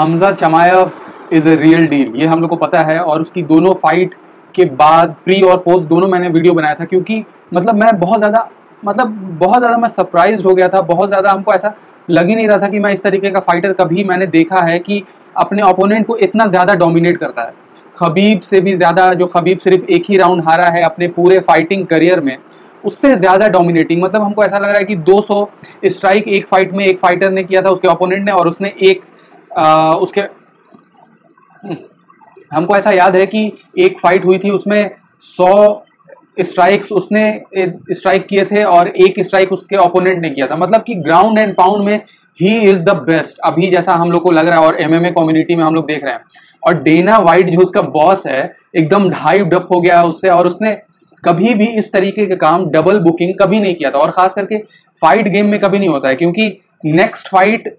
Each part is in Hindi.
हमजा चमायव इज़ अ रियल डील ये हम लोग को पता है और उसकी दोनों फाइट के बाद प्री और पोस्ट दोनों मैंने वीडियो बनाया था क्योंकि मतलब मैं बहुत ज़्यादा मतलब बहुत ज़्यादा मैं सरप्राइज़ हो गया था, बहुत ज़्यादा हमको ऐसा लग ही नहीं रहा था कि मैं इस तरीके का फाइटर कभी मैंने देखा है कि अपने ओपोनेंट को इतना ज़्यादा डोमिनेट करता है। खबीब से भी ज़्यादा, जो खबीब सिर्फ़ एक ही राउंड हारा है अपने पूरे फाइटिंग करियर में, उससे ज़्यादा डोमिनेटिंग मतलब हमको ऐसा लग रहा है कि 200 स्ट्राइक एक फाइट में एक फाइटर ने किया था, उसके ओपोनेंट ने और उसने एक उसके हमको ऐसा याद है कि एक फाइट हुई थी, उसमें 100 स्ट्राइक्स उसने स्ट्राइक किए थे और एक स्ट्राइक उसके ओपोनेंट ने किया था। मतलब कि ग्राउंड एंड पाउंड में ही इज़ द बेस्ट अभी जैसा हम लोग को लग रहा है और एमएमए कम्युनिटी में हम लोग देख रहे हैं। और डेना वाइट जो उसका बॉस है, एकदम हाइप डप हो गया उससे और उसने कभी भी इस तरीके के काम डबल बुकिंग कभी नहीं किया था। और खास करके फाइट गेम में कभी नहीं होता है, क्योंकि नेक्स्ट फाइट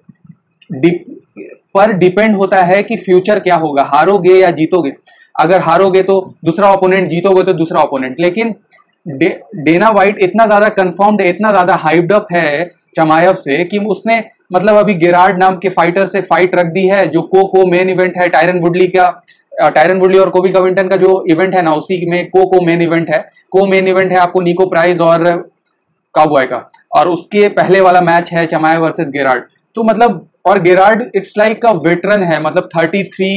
पर डिपेंड होता है कि फ्यूचर क्या होगा हारोगे या जीतोगे। अगर हारोगे तो दूसरा ओपोनेंट जीतोगे तो दूसरा ओपोनेंट लेकिन डे, डेना वाइट इतना ज़्यादा कंफर्म्ड इतना ज़्यादा हाइप्ड है चमायव से कि उसने मतलब अभी गिराड नाम के फाइटर से फाइट रख दी है जो को को मेन इवेंट है टायरन वुडली का टायरन वुडली और कोबी कविंटन का जो इवेंट है ना उसी में को को मेन इवेंट है। को मेन इवेंट है आपको निको प्राइज और काबुआई का। और उसके पहले वाला मैच है चमाया वर्सेस गेरार्ड। तो मतलब और Gerard it's like a veteran है मतलब 33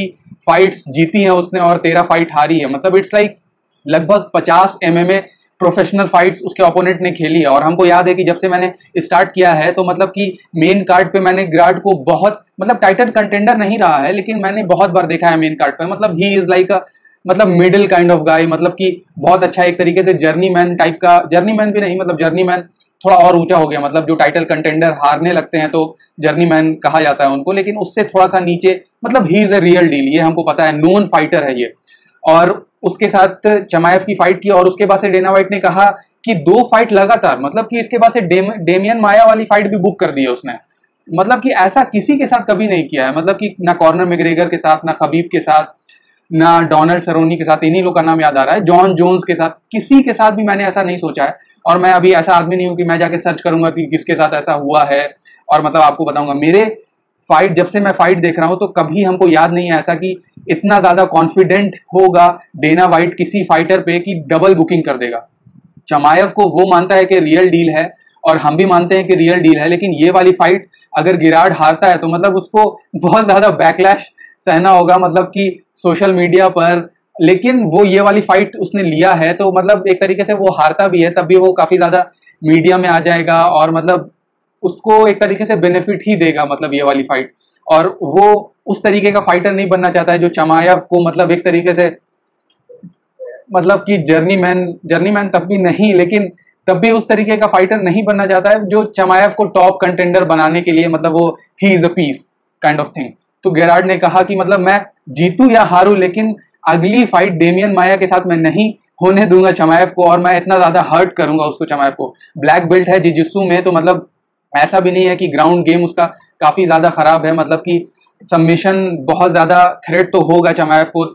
फाइट्स जीती हैं उसने और 13 फाइट हारी है। मतलब इट्स लाइक लगभग 50 एमएमए प्रोफेशनल फाइट्स उसके ओपोनेंट ने खेली है। और हमको याद है कि जब से मैंने स्टार्ट किया है तो मतलब कि मेन कार्ड पे मैंने ग्राड को बहुत मतलब टाइटल कंटेंडर नहीं रहा है, लेकिन मैंने बहुत बार देखा है मेन कार्ड पे। मतलब ही इज़ लाइक अ मतलब मिडिल काइंड ऑफ़ गाय मतलब कि बहुत अच्छा एक तरीके से जर्नी मैन टाइप का जर्नी मैन भी नहीं मतलब जर्नी मैन थोड़ा और ऊँचा हो गया मतलब जो टाइटल कंटेंडर हारने लगते हैं तो जर्नी मैन कहा जाता है उनको लेकिन उससे थोड़ा सा नीचे मतलब ही इज़ अ रियल डील ये हमको पता है नोन फाइटर है ये। और उसके साथ चमायफ की फाइट की और उसके बाद से डेना वाइट ने कहा कि दो फाइट लगातार मतलब कि इसके बाद से डेम, डेमियन माया वाली फाइट भी बुक कर दी है उसने। मतलब कि ऐसा किसी के साथ कभी नहीं किया है मतलब कि ना कॉर्नर मेग्रेगर के साथ ना खबीब के साथ ना डोनाल्ड सरोनी के साथ इन्हीं लोग का नाम याद आ रहा है जॉन जोन्स के साथ किसी के साथ भी मैंने ऐसा नहीं सोचा है। और मैं अभी ऐसा आदमी नहीं हूँ कि मैं जाके सर्च करूँगा कि किसके साथ ऐसा हुआ है। और मतलब आपको बताऊँगा, मेरे फाइट जब से मैं फाइट देख रहा हूँ तो कभी हमको याद नहीं है ऐसा कि इतना ज़्यादा कॉन्फिडेंट होगा डेना वाइट किसी फाइटर पे कि डबल बुकिंग कर देगा। चमायव को वो मानता है कि रियल डील है और हम भी मानते हैं कि रियल डील है, लेकिन ये वाली फाइट अगर गिराड हारता है तो मतलब उसको बहुत ज़्यादा बैकलैश सहना होगा मतलब कि सोशल मीडिया पर लेकिन वो ये वाली फाइट उसने लिया है तो मतलब एक तरीके से वो हारता भी है, तब भी वो काफ़ी ज़्यादा मीडिया में आ जाएगा और मतलब उसको एक तरीके से बेनिफिट ही देगा मतलब ये वाली फाइट और वो उस तरीके का फाइटर नहीं बनना चाहता है, जो चमायव को मतलब एक तरीके से मतलब कि जर्नी मैन जर्नी मैन तब भी नहीं, लेकिन तब भी उस तरीके का फाइटर नहीं बनना चाहता है, जो चमायव को टॉप कंटेंडर बनाने के लिए मतलब वो ही is a piece kind of thing तो गेरार्ड ने कहा कि मतलब मैं जीतू या हारू, लेकिन अगली फाइट डेमियन माया के साथ मैं नहीं होने दूँगा चमायव को और मैं इतना ज़्यादा हर्ट करूँगा उसको चमायव को। ब्लैक बेल्ट है जिजिस्सू में तो मतलब ऐसा भी नहीं है कि ग्राउंड गेम उसका काफ़ी ज़्यादा खराब है मतलब कि सबमिशन बहुत ज़्यादा थ्रेट तो होगा चमायव को।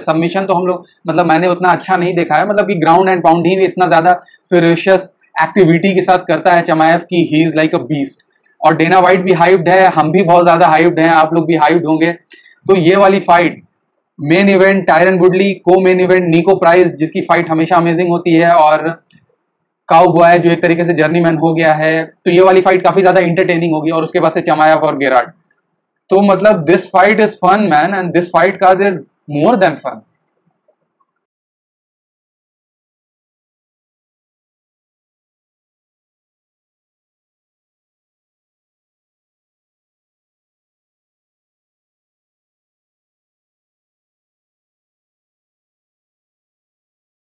सबमिशन तो हम लोग मतलब मैंने उतना अच्छा नहीं देखा है मतलब कि ग्राउंड एंड पाउंड ही इतना ज़्यादा फिरेशियस एक्टिविटी के साथ करता है चमायव की ही इज़ लाइक अ बीस्ट और डेना वाइट भी हाइप्ड है, हम भी बहुत ज़्यादा हाइप्ड हैं, आप लोग भी हाइप्ड होंगे। तो ये वाली fight main event Tyron Woodley को मेन इवेंट निको प्राइज जिसकी फाइट हमेशा अमेजिंग होती है और काउ बॉय जो एक तरीके से जर्नी मैन हो गया है तो ये वाली फाइट काफ़ी ज़्यादा इंटरटेनिंग होगी और उसके बाद से चमाया और गेराड तो मतलब this fight is fun man and this fight cause is more than fun